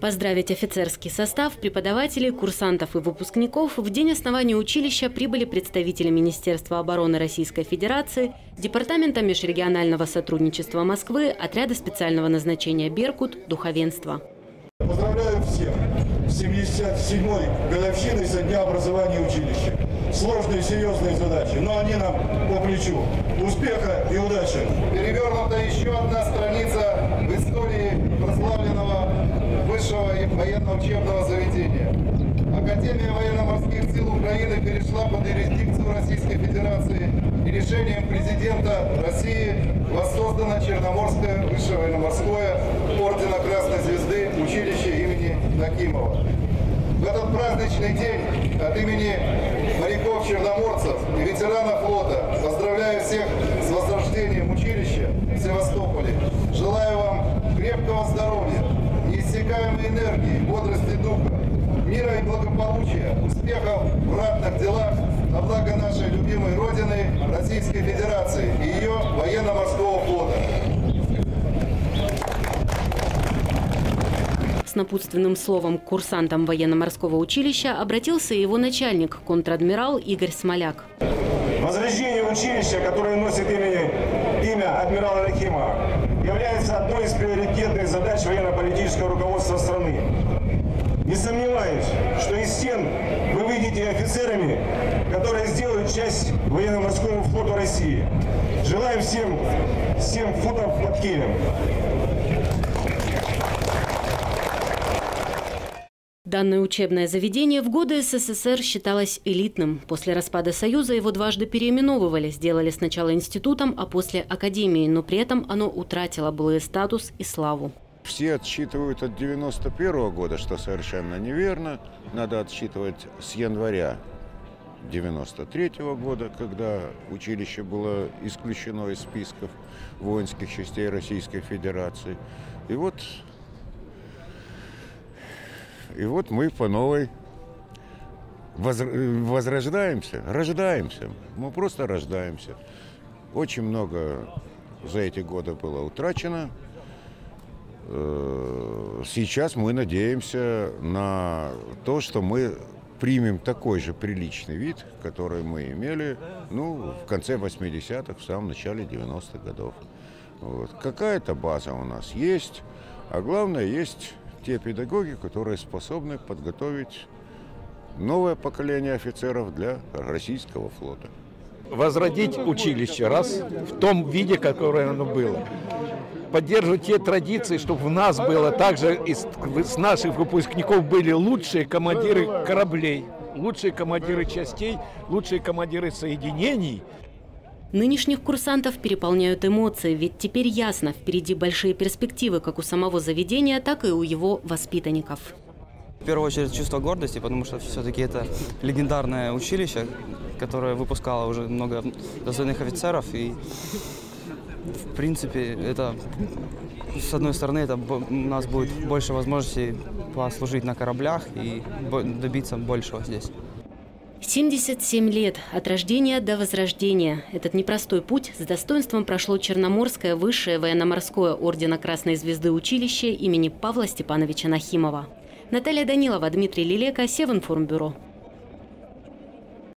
Поздравить офицерский состав, преподавателей, курсантов и выпускников в день основания училища прибыли представители Министерства обороны Российской Федерации, Департамента межрегионального сотрудничества Москвы, отряда специального назначения «Беркут», духовенства. Поздравляю всех с 77-й годовщиной со дня образования училища. Сложные, серьезные задачи, но они нам по плечу. Успеха и удачи! Перевернута еще одна страница военно-учебного заведения. Академия военно-морских сил Украины перешла под юрисдикцию Российской Федерации и решением президента России воссоздано Черноморское высшее военно-морское ордена Красной Звезды училище имени Накимова. В этот праздничный день от имени моряков-черноморцев и ветеранов флота поздравляю всех с возрождением училища в Севастополе. Желаю вам крепкого здоровья, неиссякаемой энергии, бодрости духа, мира и благополучия, успехов в ратных делах на благо нашей любимой Родины, Российской Федерации и ее военно-морского флота. С напутственным словом к курсантам военно-морского училища обратился и его начальник, контр-адмирал Игорь Смоляк. Возрождение училища, которое носит имени, имя адмирала Рахимова, является одной из приоритетных задач военно-политического руководства страны. Не сомневаюсь, что из стен вы выйдете офицерами, которые сделают часть военно-морскому флоту России. Желаю всем 7 футов под килем. Данное учебное заведение в годы СССР считалось элитным. После распада Союза его дважды переименовывали. Сделали сначала институтом, а после академией, но при этом оно утратило былый статус и славу. Все отсчитывают от 91 -го года, что совершенно неверно. Надо отсчитывать с января 93 -го года, когда училище было исключено из списков воинских частей Российской Федерации. И вот и вот мы по новой возрождаемся, рождаемся. Мы просто рождаемся. Очень много за эти годы было утрачено. Э, сейчас мы надеемся на то, что мы примем такой же приличный вид, который мы имели ну, в конце 80-х, в самом начале 90-х годов. Вот. Какая-то база у нас есть, а главное, есть те педагоги, которые способны подготовить новое поколение офицеров для российского флота. Возродить училище, раз в том виде, которое оно было. Поддерживать те традиции, чтобы в нас было также из с наших выпускников были лучшие командиры кораблей, лучшие командиры частей, лучшие командиры соединений. Нынешних курсантов переполняют эмоции, ведь теперь ясно, впереди большие перспективы как у самого заведения, так и у его воспитанников. В первую очередь чувство гордости, потому что все-таки это легендарное училище, которое выпускало уже много достойных офицеров. И, в принципе, это, с одной стороны, это у нас будет больше возможностей послужить на кораблях и добиться большего здесь. 77 лет от рождения до возрождения. Этот непростой путь с достоинством прошло Черноморское высшее военно-морское ордена Красной Звезды училище имени Павла Степановича Нахимова. Наталья Данилова, Дмитрий Лилека, Севинформбюро.